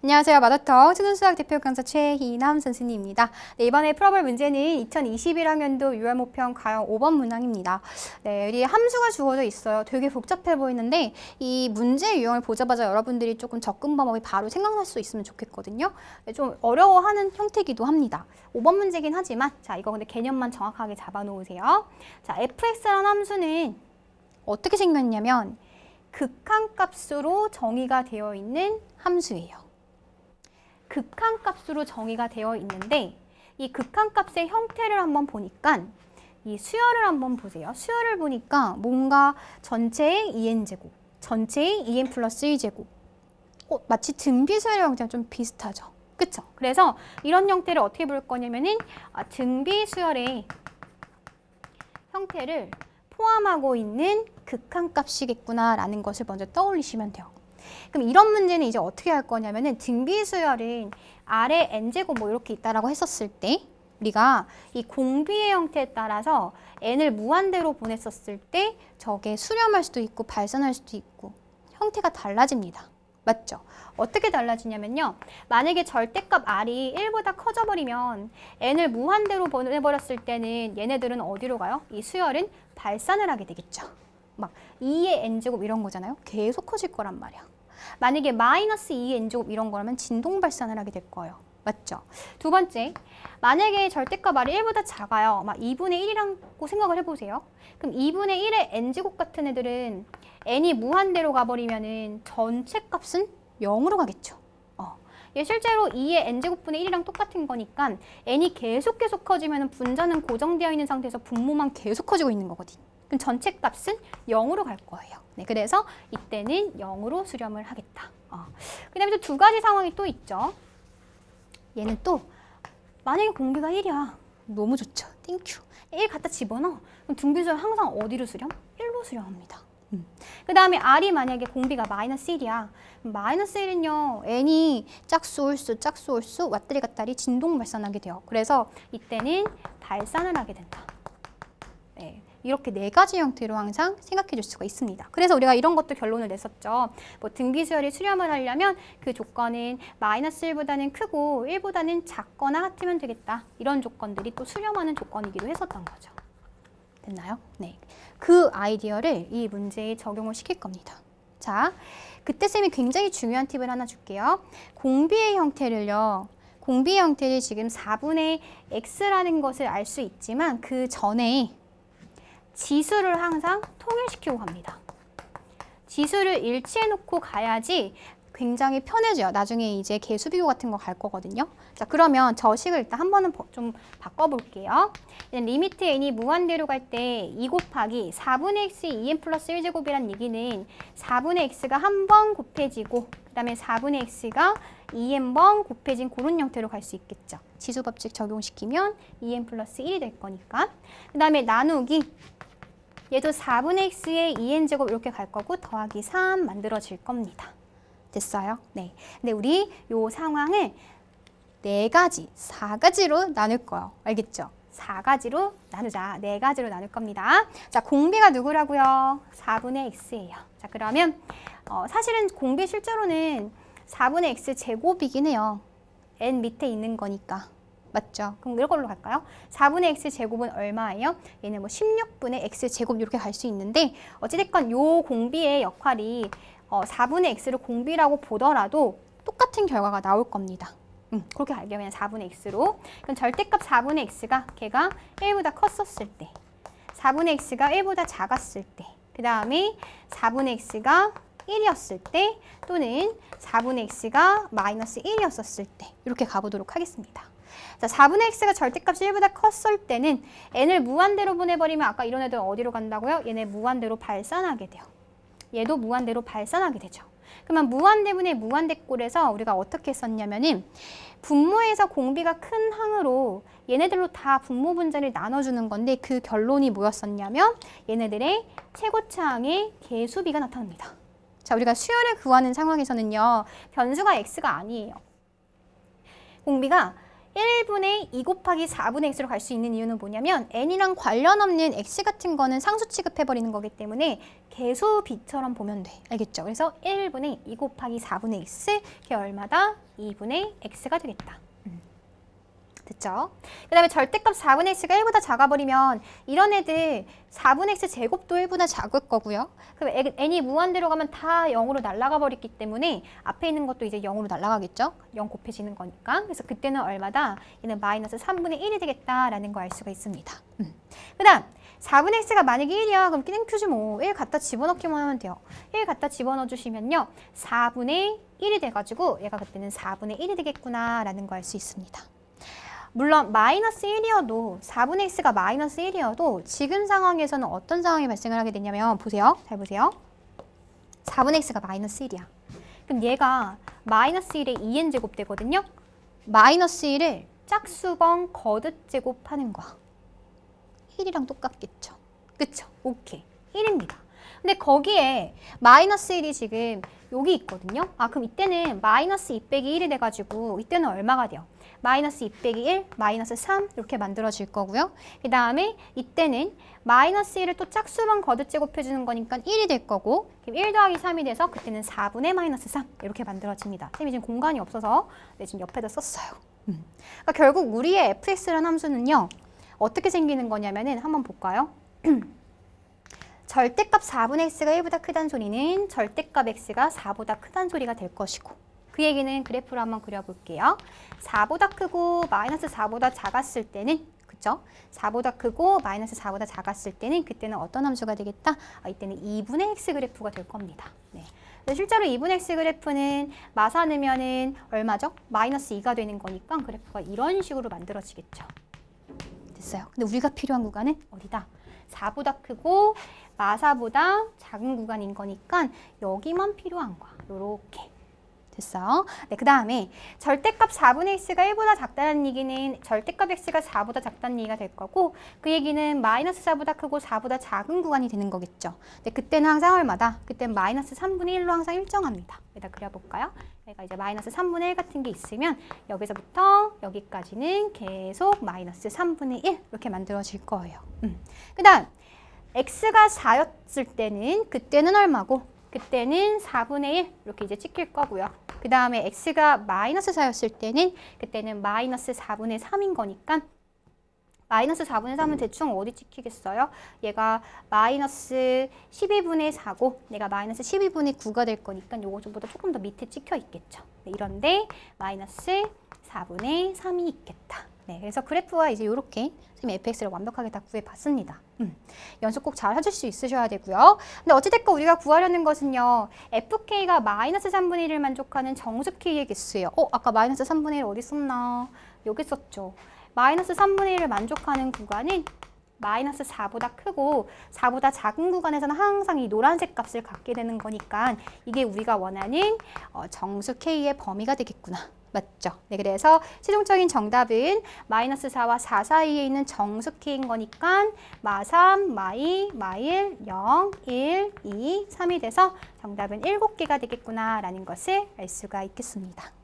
안녕하세요. 마더터 초등수학 대표 강사 최희남 선생님입니다. 네, 이번에 풀어볼 문제는 2021학년도 6월 모평 가형 5번 문항입니다. 네, 여기 함수가 주어져 있어요. 되게 복잡해 보이는데 이 문제 유형을 보자마자 여러분들이 조금 접근 방법이 바로 생각날 수 있으면 좋겠거든요. 네, 좀 어려워하는 형태이기도 합니다. 5번 문제긴 하지만 자 이거 근데 개념만 정확하게 잡아놓으세요. 자 fx라는 함수는 어떻게 생겼냐면 극한값으로 정의가 되어 있는 함수예요. 극한값으로 정의가 되어 있는데 이 극한값의 형태를 한번 보니까 이 수열을 한번 보세요. 수열을 보니까 뭔가 전체의 2n제곱, 전체의 2n 플러스 1제곱 어, 마치 등비수열의 형태랑 좀 비슷하죠. 그쵸? 그래서 이런 형태를 어떻게 볼 거냐면은 아, 등비수열의 형태를 포함하고 있는 극한값이겠구나라는 것을 먼저 떠올리시면 돼요. 그럼 이런 문제는 이제 어떻게 할 거냐면은 등비 수열은 아래 n제곱 뭐 이렇게 있다라고 했었을 때 우리가 이 공비의 형태에 따라서 n을 무한대로 보냈었을 때 저게 수렴할 수도 있고 발산할 수도 있고 형태가 달라집니다. 맞죠? 어떻게 달라지냐면요. 만약에 절대값 r이 1보다 커져버리면 n을 무한대로 보내버렸을 때는 얘네들은 어디로 가요? 이 수열은 발산을 하게 되겠죠. 막 2의 n제곱 이런 거잖아요. 계속 커질 거란 말이야. 만약에 마이너스 2의 n제곱 이런 거라면 진동 발산을 하게 될 거예요. 맞죠? 두 번째, 만약에 절대값 r이 1보다 작아요. 막 2분의 1이라고 생각을 해보세요. 그럼 2분의 1의 n제곱 같은 애들은 n이 무한대로 가버리면 은 전체 값은 0으로 가겠죠. 어. 얘 실제로 2의 n제곱분의 1이랑 똑같은 거니까 n이 계속 계속 커지면 분자는 고정되어 있는 상태에서 분모만 계속 커지고 있는 거거든. 그럼 전체 값은 0으로 갈 거예요. 네, 그래서 이때는 0으로 수렴을 하겠다. 어. 그 다음에 또 두 가지 상황이 또 있죠. 얘는 또 만약에 공비가 1이야. 너무 좋죠. Thank you. 1 갖다 집어넣어. 그럼 등비수열 항상 어디로 수렴? 1로 수렴합니다. 음. 그 다음에 R이 만약에 공비가 마이너스 1이야. 마이너스 1은요. N이 짝수, 홀수, 짝수, 홀수, 왔다리 갔다리 진동 발산하게 돼요. 그래서 이때는 발산을 하게 된다. 네. 이렇게 네 가지 형태로 항상 생각해 줄 수가 있습니다. 그래서 우리가 이런 것도 결론을 냈었죠. 뭐 등비수열이 수렴을 하려면 그 조건은 마이너스 1보다는 크고 1보다는 작거나 같으면 되겠다. 이런 조건들이 또 수렴하는 조건이기도 했었던 거죠. 됐나요? 네. 그 아이디어를 이 문제에 적용을 시킬 겁니다. 자, 그때 쌤이 굉장히 중요한 팁을 하나 줄게요. 공비의 형태를요. 공비의 형태를 지금 4분의 x라는 것을 알 수 있지만 그 전에 지수를 항상 통일시키고 갑니다. 지수를 일치해 놓고 가야지 굉장히 편해져요. 나중에 이제 개수비교 같은 거 갈 거거든요. 자, 그러면 저 식을 일단 한 번은 좀 바꿔볼게요. limit n이 무한대로 갈 때 2 곱하기 4분의 x 2n 플러스 1제곱이란 얘기는 4분의 x가 한 번 곱해지고 그 다음에 4분의 x가 2n번 곱해진 그런 형태로 갈 수 있겠죠. 지수 법칙 적용시키면 2n 플러스 1이 될 거니까. 그 다음에 나누기 얘도 4분의 x의 2n제곱 이렇게 갈 거고 더하기 3 만들어질 겁니다. 됐어요? 네. 근데 우리 요 상황을 네 가지, 4가지로 나눌 거예요. 알겠죠? 4가지로 나누자. 네 가지로 나눌 겁니다. 자, 공비가 누구라고요? 4분의 x예요. 자, 그러면 어, 사실은 공비 실제로는 4분의 x 제곱이긴 해요. n 밑에 있는 거니까. 맞죠? 그럼 이걸로 갈까요? 4분의 x 제곱은 얼마예요? 얘는 뭐 16분의 x 제곱 이렇게 갈 수 있는데 어찌됐건 요 공비의 역할이 어, 4분의 x를 공비라고 보더라도 똑같은 결과가 나올 겁니다. 음, 그렇게 갈게요. 그냥 4분의 x로. 그럼 절대값 4분의 x가 걔가 1보다 컸었을 때 4분의 x가 1보다 작았을 때그 다음에 4분의 x가 1이었을 때 또는 4분의 x가 마이너스 1이었을 때 이렇게 가보도록 하겠습니다. 자, 4분의 x가 절대값이 1보다 컸을 때는 n을 무한대로 보내버리면 아까 이런 애들 어디로 간다고요? 얘네 무한대로 발산하게 돼요. 얘도 무한대로 발산하게 되죠. 그러면 무한대분의 무한대꼴에서 우리가 어떻게 썼냐면은 분모에서 공비가 큰 항으로 얘네들로 다 분모 분자를 나눠주는 건데 그 결론이 뭐였었냐면 얘네들의 최고차항의 개수비가 나타납니다. 자, 우리가 수열을 구하는 상황에서는요. 변수가 x가 아니에요. 공비가 1분의 2 곱하기 4분의 x로 갈 수 있는 이유는 뭐냐면 n이랑 관련 없는 x 같은 거는 상수 취급해버리는 거기 때문에 개수 b처럼 보면 돼. 알겠죠? 그래서 1분의 2 곱하기 4분의 x 그게 얼마다? 2분의 x가 되겠다. 음. 됐죠? 그 다음에 절대값 4분의 x가 1보다 작아버리면 이런 애들 4분의 x 제곱도 1보다 작을 거고요. 그럼 애- n이 무한대로 가면 다 0으로 날아가 버렸기 때문에 앞에 있는 것도 이제 0으로 날아가겠죠? 0 곱해지는 거니까. 그래서 그때는 얼마다? 얘는 마이너스 3분의 1이 되겠다라는 거 알 수가 있습니다. 음. 그 다음 4분의 x가 만약에 1이야 그럼 땡큐지 뭐. 1 갖다 집어넣기만 하면 돼요. 1 갖다 집어넣어 주시면요. 4분의 1이 돼가지고 얘가 그때는 4분의 1이 되겠구나라는 거 알 수 있습니다. 물론 마이너스 1이어도 4분의 x가 마이너스 1이어도 지금 상황에서는 어떤 상황이 발생을 하게 되냐면 보세요. 잘 보세요. 4분의 x가 마이너스 1이야. 그럼 얘가 마이너스 1에 2n 제곱 되거든요. 마이너스 1을 짝수번 거듭 제곱하는 거야. 1이랑 똑같겠죠. 그쵸? 오케이. 1입니다. 근데 거기에 마이너스 1이 지금 여기 있거든요. 아 그럼 이때는 마이너스 2 빼기 1이 돼가지고 이때는 얼마가 돼요? 마이너스 2 빼기 1, 마이너스 3 이렇게 만들어질 거고요. 그 다음에 이때는 마이너스 1을 또 짝수만 거듭 제곱해주는 거니까 1이 될 거고 그럼 1 더하기 3이 돼서 그때는 4분의 마이너스 3 이렇게 만들어집니다. 쌤이 지금 공간이 없어서 네, 지금 옆에다 썼어요. 음. 그러니까 결국 우리의 fx라는 함수는요. 어떻게 생기는 거냐면은 한번 볼까요? 절대값 4분의 x가 1보다 크다는 소리는 절대값 x가 4보다 크다는 소리가 될 것이고 그 얘기는 그래프로 한번 그려볼게요. 4보다 크고 마이너스 4보다 작았을 때는 그쵸? 4보다 크고 마이너스 4보다 작았을 때는 그때는 어떤 함수가 되겠다? 아, 이때는 2분의 x 그래프가 될 겁니다. 네. 실제로 2분의 x 그래프는 마사 넣으면은 얼마죠? 마이너스 2가 되는 거니까 그래프가 이런 식으로 만들어지겠죠. 됐어요. 근데 우리가 필요한 구간은 어디다? 4보다 크고 마사보다 작은 구간인 거니까 여기만 필요한 거야. 요렇게. 됐어요. 네, 그 다음에 절대값 4분의 x가 1보다 작다는 얘기는 절대값 x가 4보다 작다는 얘기가 될 거고 그 얘기는 마이너스 4보다 크고 4보다 작은 구간이 되는 거겠죠. 네, 그때는 항상 얼마다? 그때는 마이너스 3분의 1로 항상 일정합니다. 여기다 그려볼까요? 그러니까 이제 마이너스 3분의 1 같은 게 있으면 여기서부터 여기까지는 계속 마이너스 3분의 1 이렇게 만들어질 거예요. 음. 그 다음 x가 4였을 때는 그때는 얼마고? 그때는 4분의 1 이렇게 이제 찍힐 거고요. 그 다음에 x가 마이너스 4였을 때는 그때는 마이너스 4분의 3인 거니까 마이너스 4분의 3은 대충 어디 찍히겠어요? 얘가 마이너스 12분의 4고 내가 마이너스 12분의 9가 될 거니까 요거보다 조금 더 밑에 찍혀 있겠죠. 네, 이런데 마이너스 4분의 3이 있겠다. 네, 그래서 그래프가 이제 이렇게 지금 fx를 완벽하게 다 구해봤습니다. 음, 연습 꼭 잘 해줄 수 있으셔야 되고요. 근데 어찌됐건 우리가 구하려는 것은요. fk가 마이너스 3분의 1을 만족하는 정수 k의 개수예요. 어, 아까 마이너스 3분의 1 어디 썼나? 여기 썼죠. 마이너스 3분의 1을 만족하는 구간은 마이너스 4보다 크고 4보다 작은 구간에서는 항상 이 노란색 값을 갖게 되는 거니까 이게 우리가 원하는 어, 정수 k의 범위가 되겠구나. 맞죠? 네, 그래서 최종적인 정답은 마이너스 4와 4 사이에 있는 정수 k인 거니까 마3, 마2, 마1, 0, 1, 2, 3이 돼서 정답은 7개가 되겠구나라는 것을 알 수가 있겠습니다.